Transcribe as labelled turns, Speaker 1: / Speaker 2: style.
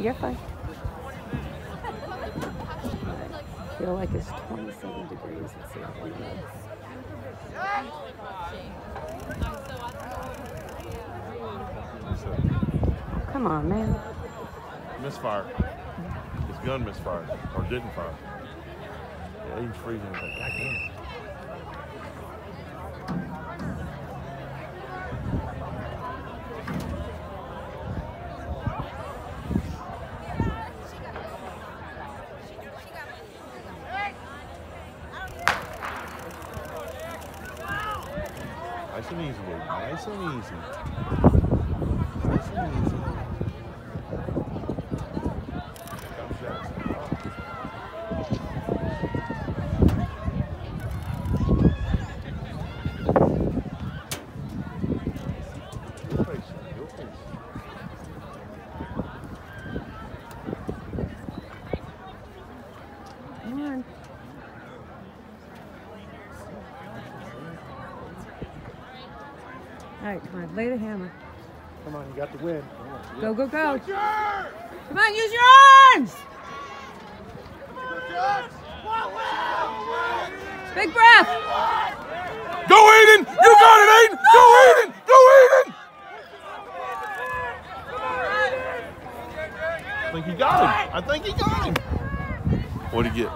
Speaker 1: You're fine. I feel like it's 27 degrees. How it is. Come on, man.
Speaker 2: Misfire. His gun misfired or didn't fire. Yeah, he freezing. Like, God damn. Nice and easy, baby. Nice and easy. Nice and easy. Come shots. Your face, son, your face.
Speaker 1: Come on. All right, come on. Lay the hammer.
Speaker 3: Come on, you got the win. On.
Speaker 1: Go, go, go. Come on, use your arms. Big breath.
Speaker 2: Go Aiden! You got it, Aiden! Go Aiden! Go Aiden! I think he got him. I think he got him. What'd he get?